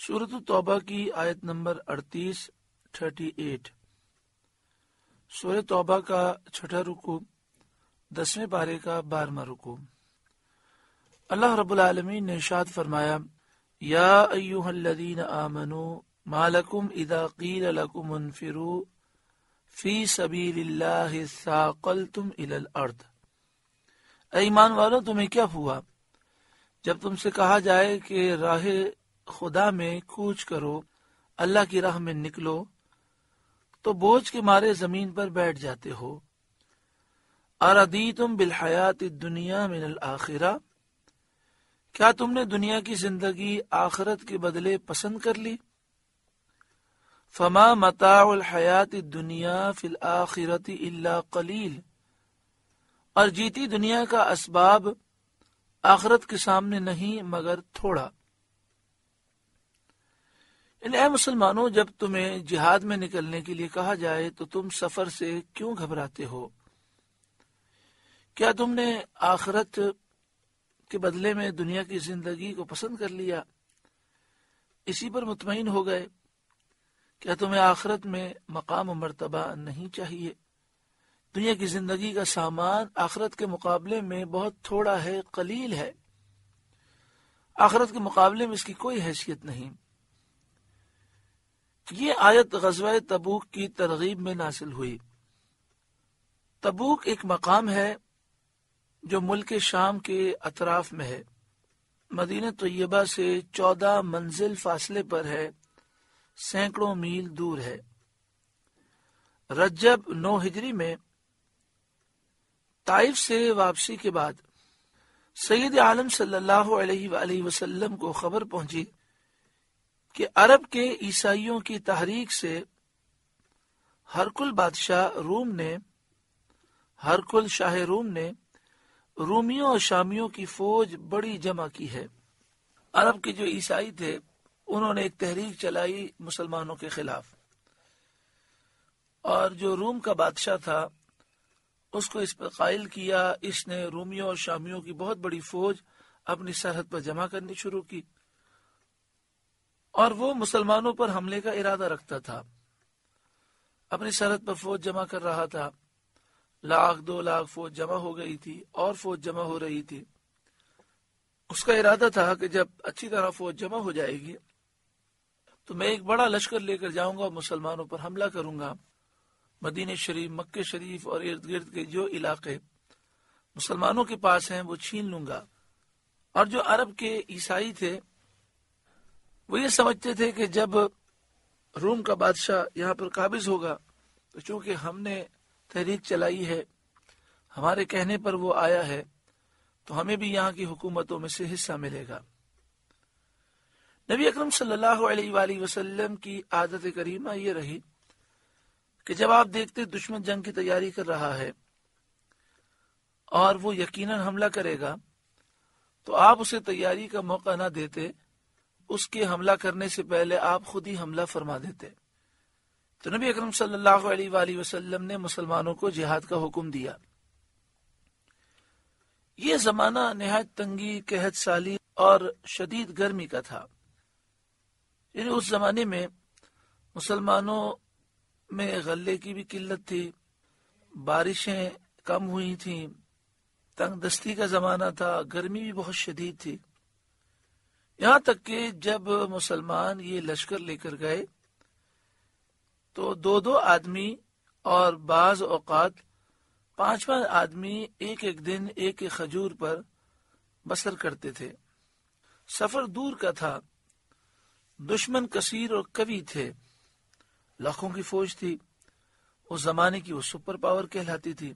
सूरत तौबा की आयत नंबर अड़तीस थर्टी एट सूरत तौबा का छठा रुकू, दसवें पारे का बारहवा रुकू। अल्लाह रब्बुल आलमीन ने इरशाद फरमाया, या अय्युहल्लज़ीन आमनू मालकुम इदा कील लकुम फ़ी इलल अर्द। वालों तुम्हें क्या हुआ? जब तुमसे कहा जाए कि राह खुदा में कूच करो, अल्लाह की राह में निकलो तो बोझ के मारे ज़मीन पर बैठ जाते हो। अरदी तुम बिलहयात दुनिया मिनल आखिरा। क्या तुमने दुनिया की ज़िंदगी आखरत के बदले पसंद कर ली? फमा मताउल हयात दुनिया फिल आखिरती इल्ला कलील। और जीती दुनिया का असबाब आखरत के सामने नहीं, मगर थोड़ा। इन ए मुसलमानों, जब तुम्हें जिहाद में निकलने के लिए कहा जाए तो तुम सफ़र से क्यों घबराते हो? क्या तुमने आखरत के बदले में दुनिया की ज़िंदगी को पसंद कर लिया? इसी पर मुतमिन हो गए। क्या तुम्हें आखरत में मकाम मर्तबा नहीं चाहिए? दुनिया की ज़िंदगी का सामान आखरत के मुकाबले में बहुत थोड़ा है, कलील है। आखरत के मुकाबले में इसकी कोई हैसियत नहीं। ये आयत गजवा तबूक की तरगीब में नासिल हुई। तबूक एक मकाम है जो मुल्क शाम के अतराफ में है। मदीना तय्यबा से चौदह मंजिल फासले पर है, सैकड़ों मील दूर है। रज्जब नौ हिजरी में ताइफ से वापसी के बाद सैयद आलम सल्लल्लाहु अलैहि वसल्लम को खबर पहुँची। कि अरब के ईसाइयों की तहरीक से हरकुल बादशाह रूम ने, हरकुल शाह रूम ने रूमियों और शामियों की फौज बड़ी जमा की है। अरब के जो ईसाई थे, उन्होंने एक तहरीक चलाई मुसलमानों के खिलाफ। और जो रूम का बादशाह था, उसको इस पर कायल किया। इसने रूमियों और शामियों की बहुत बड़ी फौज अपनी सरहद पर जमा करनी शुरू की। और वो मुसलमानों पर हमले का इरादा रखता था। अपनी सरहद पर फौज जमा कर रहा था। लाख, दो लाख फौज जमा हो गई थी और फौज जमा हो रही थी। उसका इरादा था कि जब अच्छी तरह फौज जमा हो जाएगी तो मैं एक बड़ा लश्कर लेकर जाऊँगा और मुसलमानों पर हमला करूँगा। मदीने शरीफ, मक्के शरीफ और इर्द गिर्द के जो इलाके मुसलमानों के पास हैं, वो छीन लूँगा। और जो अरब के ईसाई थे वो ये समझते थे कि जब रूम का बादशाह यहाँ पर काबिज होगा तो चूँकि हमने तहरीक चलाई है, हमारे कहने पर वो आया है तो हमें भी यहाँ की हुकूमतों में से हिस्सा मिलेगा। नबी अकरम सल्लल्लाहु अलैहि वसल्लम की आदत करीमा ये रही कि जब आप देखते दुश्मन जंग की तैयारी कर रहा है और वो यकीनन हमला करेगा तो आप उसे तैयारी का मौका ना देते उसके हमला करने से पहले आप खुद ही हमला फरमा देते। तो नबी अकरम सल्लल्लाहु अलैहि वसल्लम ने मुसलमानों को जिहाद का हुक्म दिया। ये जमाना नहायत तंगी कहत साली और शदीद गर्मी का था। यानी उस जमाने में मुसलमानों में गले की भी किल्लत थी, बारिशें कम हुई थी तंग दस्ती का जमाना था, गर्मी भी बहुत शदीद थी। यहाँ तक कि जब मुसलमान ये लश्कर लेकर गए तो दो दो आदमी और बाज औकात पाँच पाँच आदमी एक एक दिन एक एक खजूर पर बसर करते थे। सफ़र दूर का था। दुश्मन कसीर और कवि थे। लाखों की फौज थी। उस जमाने की वो सुपर पावर कहलाती थी।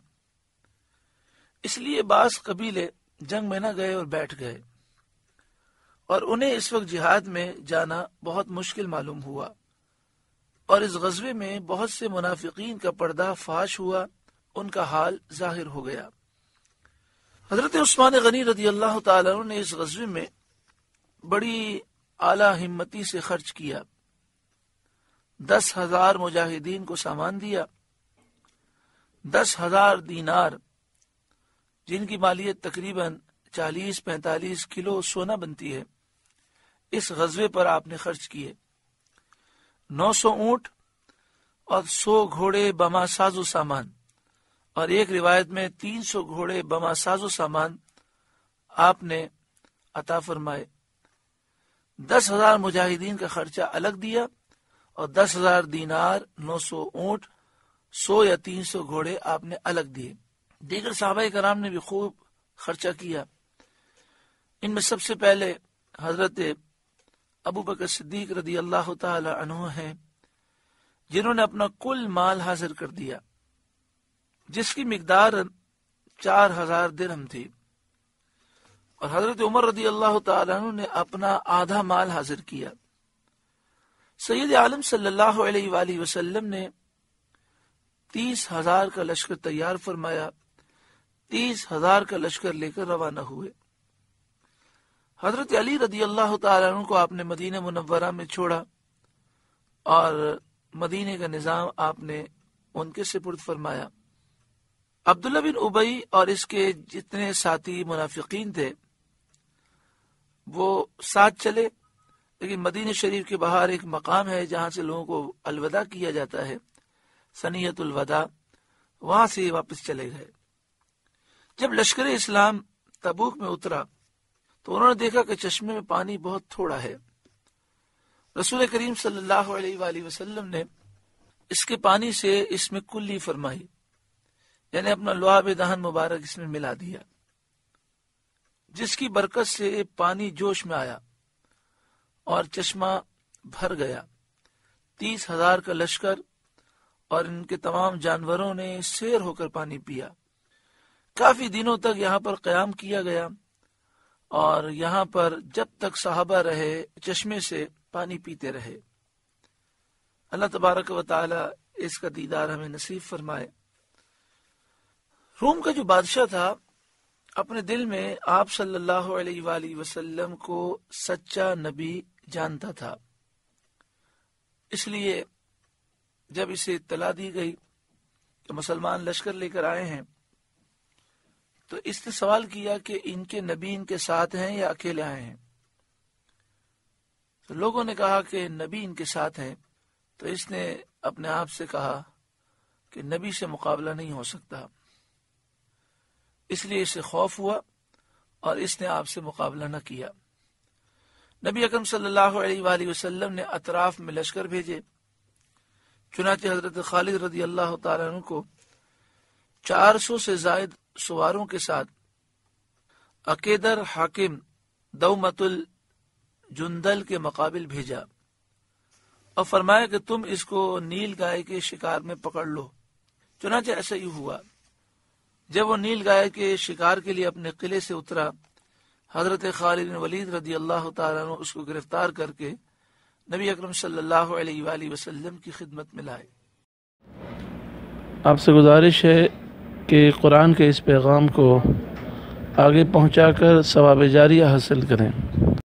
इसलिए बास कबीले जंग में न गए और बैठ गए। और उन्हें इस वक्त जिहाद में जाना बहुत मुश्किल मालूम हुआ। और इस गजबे में बहुत से मुनाफिकीन का पर्दा फाश हुआ, उनका हाल ज़ाहिर हो गया। हज़रत उस्मान गनी रदी अल्लाह तु ने इस गजबे में बड़ी आला हिम्मती से खर्च किया। दस हज़ार मुजाहिदीन को सामान दिया। दस हज़ार दीनार, जिनकी मालियत तकरीबन चालीस पैंतालीस किलो सोना बनती है। इस गजबे पर आपने खर्च किए। नौ सौ ऊँट और सौ घोड़े बमा साजो सामान। और एक रिवायत में तीन सौ घोड़े बमा साजो सामान आपने अता फरमाए। दस हज़ार मुजाहिदीन का खर्चा अलग दिया और दस हज़ार दीनार, नौ सौ ऊँट, सौ या तीन सौ घोड़े आपने अलग दिए। दीगर साहबा कराम ने भी खूब खर्चा किया। इनमें सबसे पहले हज़रत अबू बकर सिद्दीक रदी अल्लाह तु है, जिन्होंने अपना कुल माल हाजिर कर दिया, जिसकी मकदार चार हज़ार दिरहम थी। और हज़रत उमर रदी अल्लाह तु ने अपना आधा माल हाजिर किया। सैयद आलम वसल्लम ने तीस हज़ार का लश्कर तैयार फरमाया, तीस हज़ार का लश्कर लेकर रवाना हुए। हज़रत अली रदी अल्लाह को आपने मदीना मुनवरा में छोड़ा और मदीने का निज़ाम आपने उनके सिपुर्द फरमाया अब्दुल्ला बिन उबई और इसके जितने साथी मुनाफिकीन थे, वो साथ चले, लेकिन मदीन शरीफ के बाहर एक मकाम है जहाँ से लोगों को अलविदा किया जाता है सनीयत उलवदा वहाँ से वापस चले गए। जब लश्कर इस्लाम तबूक में उतरा तो उन्होंने देखा कि चश्मे में पानी बहुत थोड़ा है। रसूल करीम सल्लल्लाहु वसल्लम ने इसके पानी से इसमें कुल्ली फरमाई, यानी अपना लुआब दहन मुबारक इसमें मिला दिया, जिसकी बरकत से पानी जोश में आया और चश्मा भर गया। तीस हज़ार का लश्कर और इनके तमाम जानवरों ने शेर होकर पानी पिया। काफ़ी दिनों तक यहाँ पर कयाम किया गया। और यहाँ पर जब तक साहबा रहे, चश्मे से पानी पीते रहे। अल्लाह तबारक व ताली इसका दीदार हमें नसीब फरमाए। रोम का जो बादशाह था, अपने दिल में आप सल्लल्लाहु अलैहि वसल्लम को सच्चा नबी जानता था। इसलिए जब इसे इतला दी गई कि मुसलमान लश्कर लेकर आए हैं तो इसने सवाल किया कि इनके नबी इनके साथ हैं या अकेले आए हैं? तो लोगों ने कहा कि नबी इनके साथ हैं। तो इसने अपने आप से कहा कि नबी से मुकाबला नहीं हो सकता। इसलिए इसे खौफ हुआ और इसने आपसे मुकाबला न किया। नबी अकरम सल्लल्लाहु अलैहि वसल्लम ने अतराफ में लश्कर भेजे। चुनाचे हज़रत खालिद रदी अल्लाह को चार सौ से जायद सवारों के साथ। अकेदर हाकिम दौमतुल जुंदल के मुकाबिल भेजा। और फरमाया कि तुम इसको नील गाय के शिकार में पकड़ लो। चुनाचे ऐसा ही हुआ। जब वो नील गाय के शिकार के लिए अपने किले से उतरा, हज़रत खालिद वलीद रदी अल्लाह तु उसको गिरफ़्तार करके नबी अकरम सल्लल्लाहु अलैहि वसल्लम की खिदमत में लाए। आपसे गुजारिश है कि कुरान के इस पैगाम को आगे पहुंचाकर सवाब जारिया हासिल करें।